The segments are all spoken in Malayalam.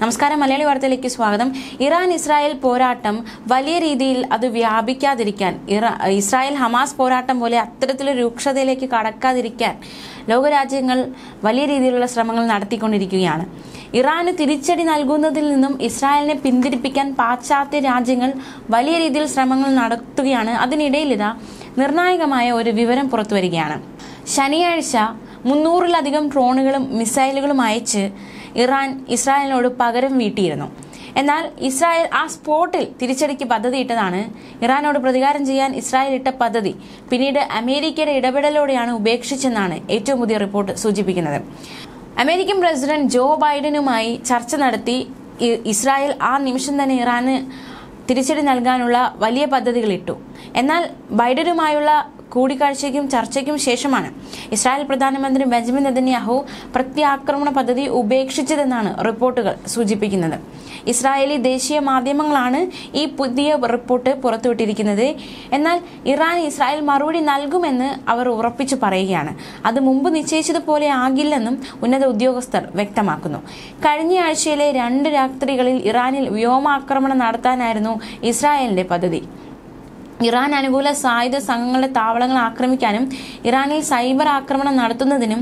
നമസ്കാരം. മലയാളി വാർത്തയിലേക്ക് സ്വാഗതം. ഇറാൻ ഇസ്രായേൽ പോരാട്ടം വലിയ രീതിയിൽ അത് വ്യാപിക്കാതിരിക്കാൻ ഇസ്രായേൽ ഹമാസ് പോരാട്ടം പോലെ അത്തരത്തിലൊരു രൂക്ഷതയിലേക്ക് കടക്കാതിരിക്കാൻ ലോകരാജ്യങ്ങൾ വലിയ രീതിയിലുള്ള ശ്രമങ്ങൾ നടത്തിക്കൊണ്ടിരിക്കുകയാണ്. ഇറാന് തിരിച്ചടി നൽകുന്നതിൽ നിന്നും ഇസ്രായേലിനെ പിന്തിരിപ്പിക്കാൻ പാശ്ചാത്യ രാജ്യങ്ങൾ വലിയ രീതിയിൽ ശ്രമങ്ങൾ നടത്തുകയാണ്. അതിനിടയിൽ ഇതാ നിർണായകമായ ഒരു വിവരം പുറത്തുവരികയാണ്. ശനിയാഴ്ച മുന്നൂറിലധികം ഡ്രോണുകളും മിസൈലുകളും അയച്ച് ഇറാൻ ഇസ്രായേലിനോട് പകരം വീട്ടിയിരുന്നു. എന്നാൽ ഇസ്രായേൽ ആ സ്പോട്ടിൽ തിരിച്ചടിക്ക് പദ്ധതിയിട്ടതാണ്. ഇറാനോട് പ്രതികാരം ചെയ്യാൻ ഇസ്രായേൽ ഇട്ട പദ്ധതി പിന്നീട് അമേരിക്കയുടെ ഇടപെടലോടെയാണ് ഉപേക്ഷിച്ചെന്നാണ് ഏറ്റവും പുതിയ റിപ്പോർട്ട് സൂചിപ്പിക്കുന്നത്. അമേരിക്കൻ പ്രസിഡന്റ് ജോ ബൈഡനുമായി ചർച്ച നടത്തി ഇസ്രായേൽ ആ നിമിഷം തന്നെ ഇറാന് തിരിച്ചടി നൽകാനുള്ള വലിയ പദ്ധതികൾ ഇട്ടു എന്നാൽ ബൈഡനുമായുള്ള കൂടിക്കാഴ്ചയ്ക്കും ചർച്ചയ്ക്കും ശേഷമാണ്. ഇസ്രായേൽ പ്രധാനമന്ത്രി ബെഞ്ചമിൻ നെതന്യാഹു പ്രത്യാക്രമണ പദ്ധതി ഉപേക്ഷിച്ചതെന്നാണ് റിപ്പോർട്ടുകൾ സൂചിപ്പിക്കുന്നത്. ഇസ്രായേലി ദേശീയ മാധ്യമങ്ങളാണ് ഈ പുതിയ റിപ്പോർട്ട് പുറത്തുവിട്ടിരിക്കുന്നത്. എന്നാൽ ഇറാൻ ഇസ്രായേൽ മറുപടി നൽകുമെന്ന് അവർ ഉറപ്പിച്ചു പറയുകയാണ്. അത് മുമ്പ് നിശ്ചയിച്ചതുപോലെ ആകില്ലെന്നും ഉന്നത ഉദ്യോഗസ്ഥർ വ്യക്തമാക്കുന്നു. കഴിഞ്ഞ ആഴ്ചയിലെ രണ്ട് രാത്രികളിൽ ഇറാനിൽ വ്യോമാക്രമണം നടത്താനായിരുന്നു ഇസ്രായേലിന്റെ പദ്ധതി. ഇറാൻ അനുകൂല സായുധ സംഘങ്ങളുടെ താവളങ്ങൾ ആക്രമിക്കാനും ഇറാനിൽ സൈബർ ആക്രമണം നടത്തുന്നതിനും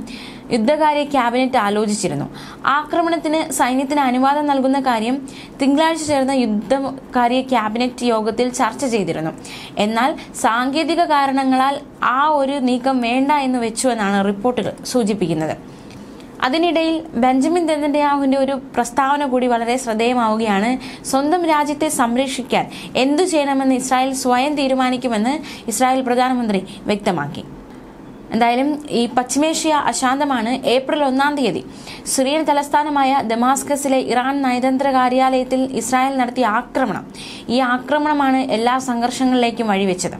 യുദ്ധകാര്യ ക്യാബിനറ്റ് ആലോചിച്ചിരുന്നു. ആക്രമണത്തിന് സൈന്യത്തിന് അനുവാദം നൽകുന്ന കാര്യം തിങ്കളാഴ്ച ചേർന്ന യുദ്ധകാര്യ ക്യാബിനറ്റ് യോഗത്തിൽ ചർച്ച ചെയ്തിരുന്നു. എന്നാൽ സാങ്കേതിക കാരണങ്ങളാൽ ആ ഒരു നീക്കം വേണ്ട എന്ന് വെച്ചു എന്നാണ് റിപ്പോർട്ടുകൾ സൂചിപ്പിക്കുന്നത്. അതിനിടയിൽ ബെഞ്ചമിൻ നെതന്യാഹുവിന്റെ ഒരു പ്രസ്താവന കൂടി വളരെ ശ്രദ്ധേയമാവുകയാണ്. സ്വന്തം രാജ്യത്തെ സംരക്ഷിക്കാൻ എന്തു ചെയ്യണമെന്ന് ഇസ്രായേൽ സ്വയം തീരുമാനിക്കുമെന്ന് ഇസ്രായേൽ പ്രധാനമന്ത്രി വ്യക്തമാക്കി. എന്തായാലും ഈ പശ്ചിമേഷ്യ അശാന്തമാണ് ഏപ്രിൽ ഒന്നാം തീയതി. സിറിയൻ തലസ്ഥാനമായ ദമാസ്കസിലെ ഇറാൻ നയതന്ത്ര കാര്യാലയത്തിൽ ഇസ്രായേൽ നടത്തിയ ആക്രമണം. ഈ ആക്രമണമാണ് എല്ലാ സംഘർഷങ്ങളിലേക്കും വഴിവെച്ചത്.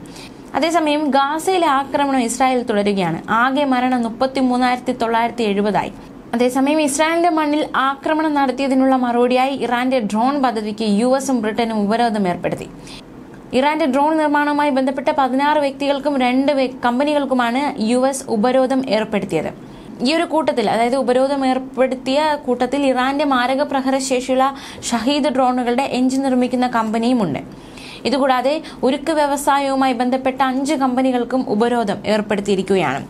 അതേസമയം ഗാസയിലെ ആക്രമണം ഇസ്രായേൽ തുടരുകയാണ്. ആകെ മരണം മുപ്പത്തി മൂന്നായിരത്തി തൊള്ളായിരത്തി എഴുപതായി അതേസമയം ഇസ്രായേലിന്റെ മണ്ണിൽ ആക്രമണം നടത്തിയതിനുള്ള മറുപടിയായി ഇറാന്റെ ഡ്രോൺ പദ്ധതിക്ക് യു എസും ബ്രിട്ടനും ഉപരോധം ഏർപ്പെടുത്തി. ഇറാന്റെ ഡ്രോൺ നിർമ്മാണവുമായി ബന്ധപ്പെട്ട പതിനാറ് വ്യക്തികൾക്കും രണ്ട് കമ്പനികൾക്കുമാണ് യു എസ് ഉപരോധം ഏർപ്പെടുത്തിയത്. ഈ ഒരു കൂട്ടത്തിൽ അതായത് ഉപരോധം ഏർപ്പെടുത്തിയ കൂട്ടത്തിൽ ഇറാന്റെ മാരക പ്രഹര ശേഷിയുള്ള ഷഹീദ് ഡ്രോണുകളുടെ എഞ്ചിൻ നിർമ്മിക്കുന്ന കമ്പനിയുമുണ്ട്. ഇതുകൂടാതെ ഉരുക്ക് വ്യവസായവുമായി ബന്ധപ്പെട്ട അഞ്ച് കമ്പനികൾക്കും ഉപരോധം ഏർപ്പെടുത്തിയിരിക്കുകയാണ്.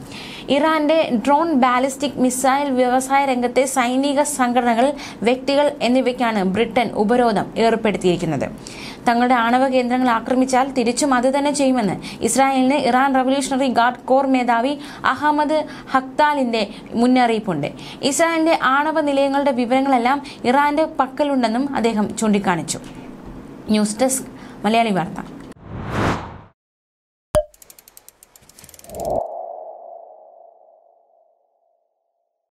ഇറാന്റെ ഡ്രോൺ ബാലിസ്റ്റിക് മിസൈൽ വ്യവസായ രംഗത്തെ സൈനിക സംഘടനകൾ വ്യക്തികൾ എന്നിവയ്ക്കാണ് ബ്രിട്ടൻ ഉപരോധം ഏർപ്പെടുത്തിയിരിക്കുന്നത്. തങ്ങളുടെ ആണവ കേന്ദ്രങ്ങൾ ആക്രമിച്ചാൽ തിരിച്ചും അത് തന്നെ ചെയ്യുമെന്ന് ഇസ്രായേലിന് ഇറാൻ റവല്യൂഷണറി ഗാർഡ് കോർ മേധാവി അഹമ്മദ് ഹക്താലിന്റെ മുന്നറിയിപ്പുണ്ട്. ഇസ്രായേലിന്റെ ആണവ നിലയങ്ങളുടെ വിവരങ്ങളെല്ലാം ഇറാന്റെ പക്കലുണ്ടെന്നും അദ്ദേഹം ചൂണ്ടിക്കാണിച്ചു. ന്യൂസ് ഡെസ്ക് മലയാളി വാർത്ത.